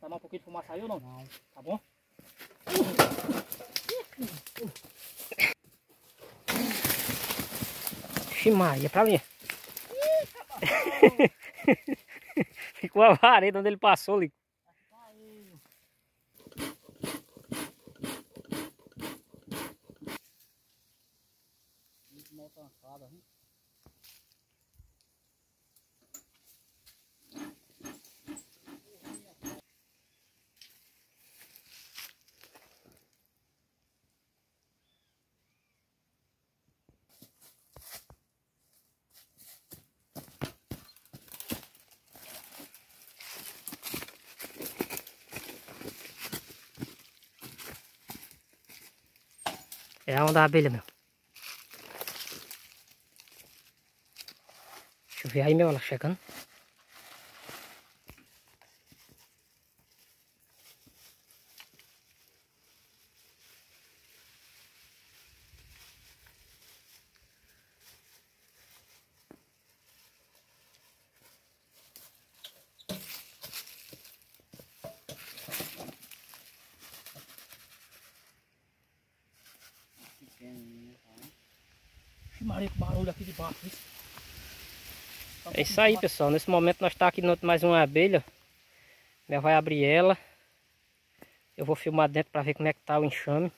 Tá mais um pouquinho de fumaça aí ou não? Não. Tá bom? Maria, pra ali. Ficou a vareta onde ele passou ali. Muito cansada, hein? É a onda da abelha, meu. Deixa eu ver aí, meu, ela chegando. Maria, que barulho aqui de baixo, isso. É isso aí, pessoal. Nesse momento nós estamos tá aqui no mais uma abelha. Mel vai abrir ela. Eu vou filmar dentro para ver como é que tá o enxame.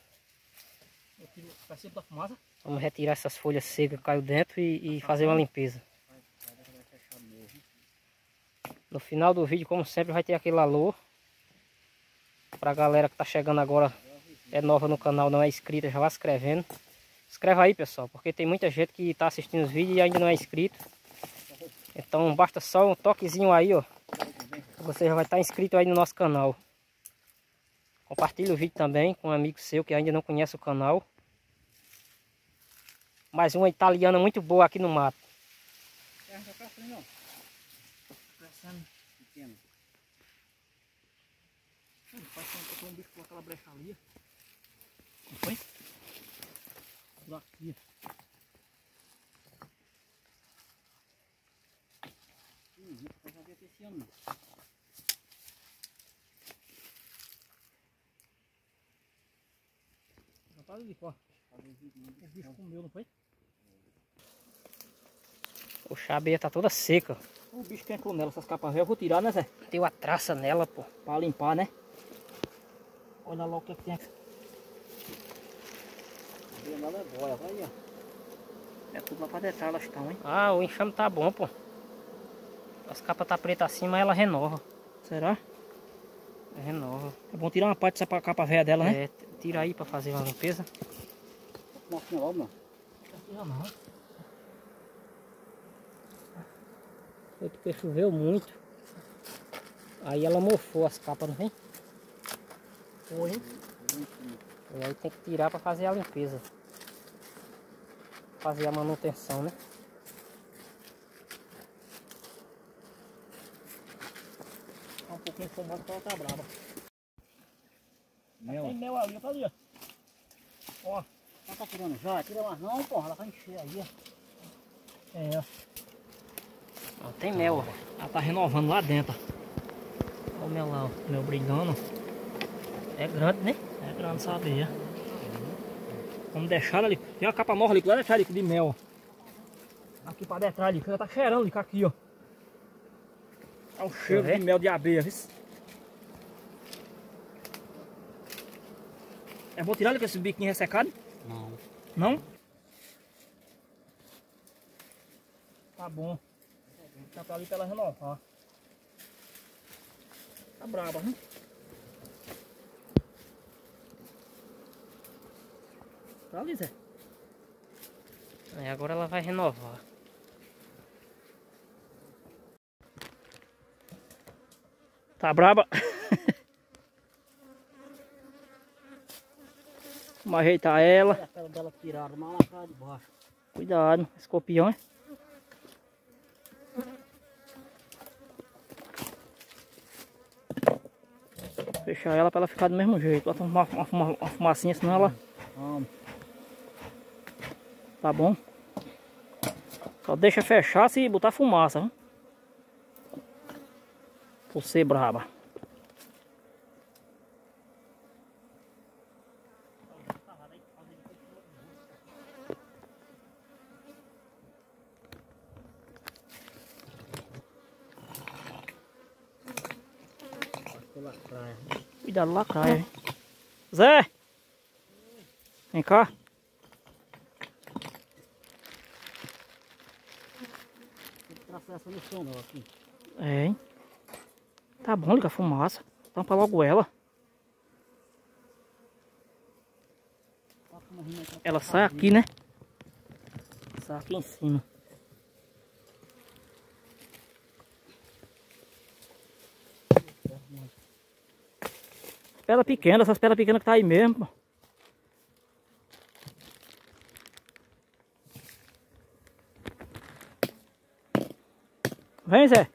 Vamos retirar essas folhas secas que caiu dentro e, e fazer uma limpeza. No final do vídeo, como sempre, vai ter aquele alô. Pra galera que tá chegando agora, é nova no canal, não é inscrita, já vai escrevendo. Escreva aí, pessoal, porque tem muita gente que está assistindo os vídeos e ainda não é inscrito. Então basta só um toquezinho aí, ó. Você já vai estar inscrito aí no nosso canal. Compartilhe o vídeo também com um amigo seu que ainda não conhece o canal. Mais uma italiana muito boa aqui no mato. Passou um bicho por aquela brecha ali. Não foi? Por aqui. Hum, eu já vi esse ano. Tá ali, ó. O bicho comeu, não foi? Poxa, a abeia tá toda seca. O bicho que entrou nela, essas capas velhas, eu vou tirar, né, Zé? Deu a traça nela, pô, pra limpar, né? Olha lá o que, é que tem aqui. Ela é boia, vai aí, ó. É tudo lá pra dentro elas estão, hein? Ah, o enxame tá bom, pô. As capas tá preta assim, mas ela renova. Será? Renova. É bom tirar uma parte dessa capa velha dela, né? É, tira aí pra fazer uma limpeza. Nossa, não, não. Não, não. Foi porque choveu muito. Aí ela mofou as capas, não vem? Foi, hein? E aí tem que tirar para fazer a limpeza fazer a manutenção, né? Tá um pouquinho fumado para ela tá brava. Mel. Tem mel ali, tá ali, ó. Ó, ela tá tirando já, tira mais não, porra, ela vai encher aí, ó. É, ó. ó tem mel, ó. Ela tá renovando lá dentro, ó. Olha o mel lá, ó. Mel brigando. É grande, né? É grande, sabe, ó. Vamos deixar ali. Tem uma capa nova ali, vai deixar ali de mel. Aqui pra detrás ali, que já tá cheirando ali, aqui, ó. É um cheiro de mel de abelha, viu? É bom tirar ali com esse biquinho ressecado? Não. Não? Tá bom. Tá ali pra ela renovar. Tá brava, hein? Tá, Lisa? Aí agora ela vai renovar. Tá braba? Vamos ajeitar ela. A dela tirada, mas lá de baixo. Cuidado, escorpião, é? Fechar ela para ela ficar do mesmo jeito. Bota uma, uma, uma fumacinha, senão ela... Vamos. Tá bom? Só deixa fechar se botar fumaça. Né? Você braba. Cuidado lacraia, hein? Zé! Vem cá. Não, aqui. É, hein? Tá bom, liga a fumaça. Tampa logo ela. Ela sai aqui, né? Sai aqui em cima. Pedra pequena, essas pedras pequenas que tá aí mesmo. Vem, Zé.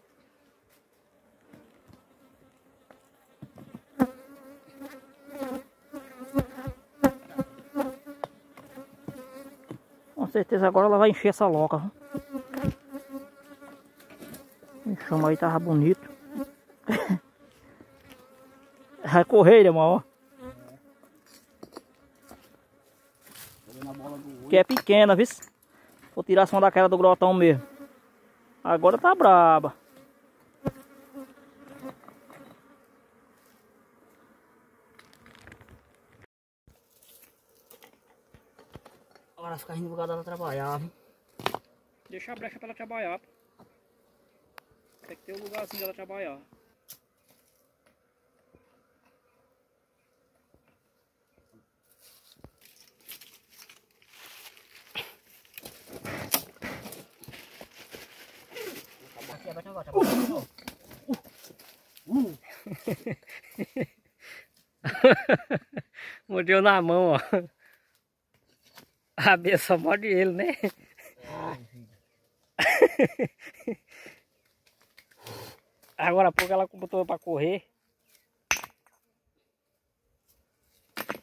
Com certeza agora ela vai encher essa loca. O chama aí tava bonito. Vai correr, irmão, ó. Que é pequena, viu? Vou tirar a som daquela do grotão mesmo. Agora tá braba. Agora ficar indo lugar dela trabalhar, viu? Deixa a brecha pra ela trabalhar. Tem que ter um lugarzinho dela trabalhar. Mordeu na mão, ó. A beça só morde ele, né? Agora há pouco ela botou pra correr.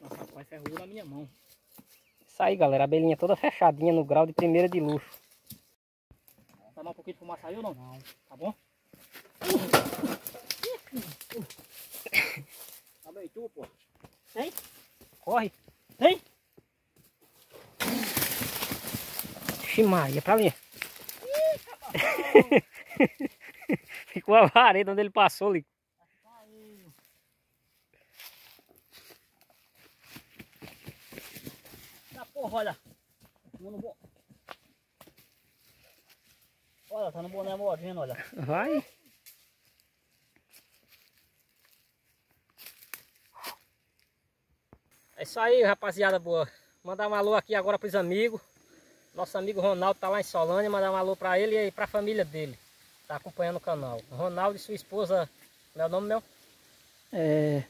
Nossa, rapaz, ferrou na minha mão. Isso aí, galera. A abelhinha toda fechadinha no grau de primeira de luxo. Tá mais um pouquinho de fumaça aí ou não? Não. Tá bom? Tá bem, tu, pô. Tem? Corre. Tem? Ixi, Maria, pra ali. Ficou a vareta onde ele passou ali. Tá porra, olha. Olha, tá no boné mordendo, olha. Vai. É isso aí, rapaziada boa. Mandar um alô aqui agora pros amigos. Nosso amigo Ronaldo tá lá em Solânia. Mandar um alô pra ele e pra família dele. Tá acompanhando o canal. Ronaldo e sua esposa. Não é o nome meu? É.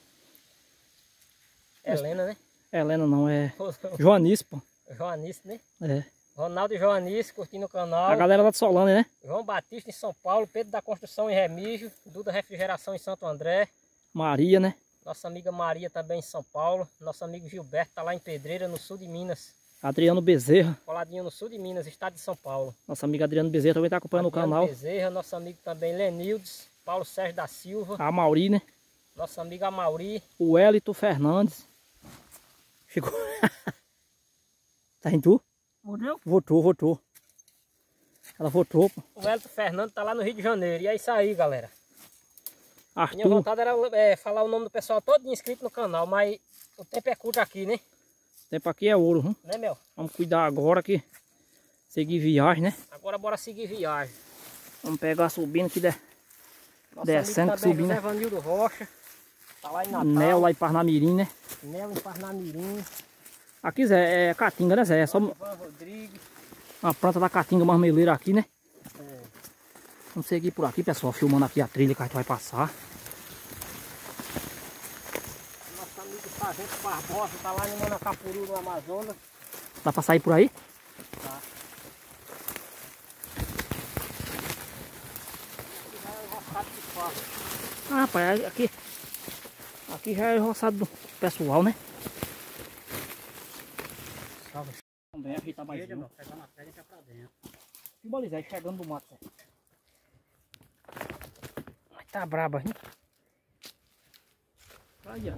Helena, né? Helena não, é. Joanice, pô. Joanice, né? É. Ronaldo e Joanice curtindo o canal. A galera lá de Solânia, né? João Batista em São Paulo. Pedro da Construção em Remígio. Duda Refrigeração em Santo André. Maria, né? Nossa amiga Maria também em São Paulo. Nosso amigo Gilberto está lá em Pedreira, no sul de Minas. Adriano Bezerra. Coladinho no sul de Minas, estado de São Paulo. Nossa amiga Adriano Bezerra também está acompanhando Adriano o canal. Bezerra, nosso amigo também Lenildes, Paulo Sérgio da Silva. A Mauri, né? Nossa amiga Mauri. O Elito Fernandes. Ficou... tá em tu? Voltou? Voltou, voltou. Ela voltou. Pô. O Elito Fernandes tá lá no Rio de Janeiro. E é isso aí, galera. Arthur. Minha vontade era é, falar o nome do pessoal todo inscrito no canal, mas o tempo é curto aqui, né? O tempo aqui é ouro, hein? Né, meu? Vamos cuidar agora aqui. Seguir viagem, né? Agora bora seguir viagem. Vamos pegar subindo aqui, de... descendo, subindo. José Vanildo Rocha. Tá lá em Natal. Nel lá em Parnamirim, né? Nel em Parnamirim. Aqui, Zé, é caatinga, né, Zé? É só... Uma planta da caatinga marmeleira aqui, né? Vamos seguir por aqui, pessoal, filmando aqui a trilha que a gente vai passar. Nosso amigo Sargento Barbosa tá lá em Manacapuru, no Amazonas. Dá pra sair por aí? Tá. Ah, rapaz, aqui, aqui já é o roçado do pessoal, né? Também ajeitar mais um. Pegar na pele e já pra dentro. Simbolizar, enxergando do mato. Tá braba, hein? Aí,